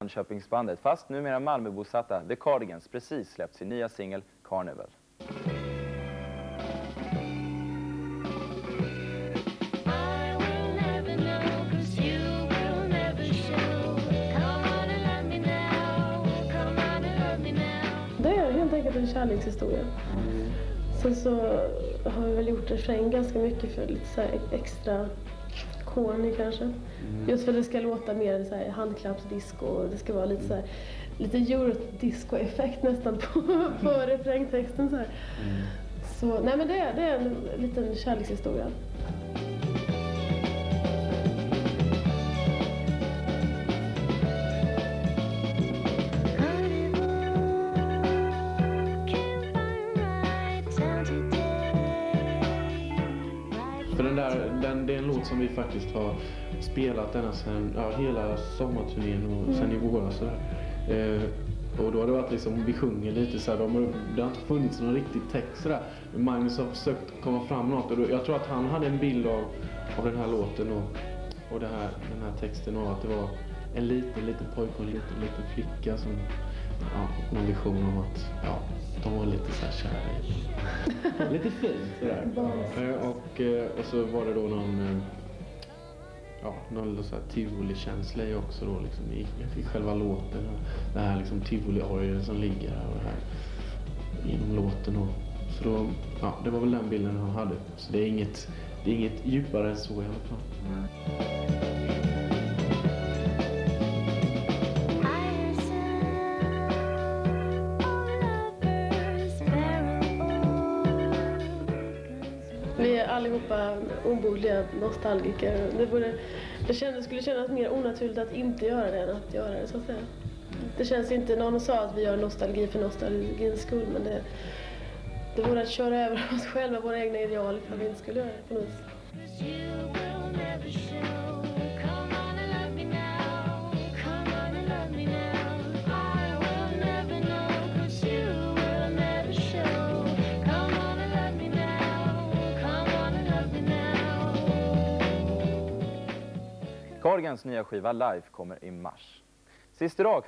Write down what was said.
Jönköpingsbandet, fast numera Malmöbosatta The Cardigans, precis släppt sin nya singel Carnival. Det är helt enkelt en kärlekshistoria. Sen så har vi väl gjort refräng ganska mycket för lite så här extra corny kanske. Just för att det ska låta mer så här handklappsdisco och det ska vara lite så här lite eurodisco-effekt nästan på, på refrängtexten så här. Så nej men det är, det är en liten kärlekshistoria. Town today. För den där, den, det är en låt som vi faktiskt har spelat denna sen, ja, hela sommarturnén och sen i våras. Eh, och då har det varit liksom, vi sjunger lite så här, de, har- det har inte funnits någon riktig text sådär. Magnus har försökt komma fram något och då, jag tror att han hade en bild av, av den här låten och, och det här, den här texten och att det var en liten, liten pojke och en liten, liten flicka som, ja, någon vision om att, ja, de var lite så här kära i Lite fint sådär. Eh, Och, eh, och så var det då någon, eh, ja, någon så här tivoli-känsla i också då liksom i, i själva låten. Och Den här liksom tivoli-orgeln som ligger här och det här genom låten. Och, så då, ja, det var väl den bilden han hade. Så det är inget, det är inget djupare än så i alla fall. Allihopa obotliga nostalgiker. Det, borde, det kändes, skulle kännas mer onaturligt att inte göra det än att göra det så att säga. Det känns inte, någon sa att vi gör nostalgi för nostalgins skull men det, det vore att köra över oss själva, våra egna ideal ifall vi inte skulle göra det på något vis. Cardigans nya skiva Life kommer i mars. Sist idag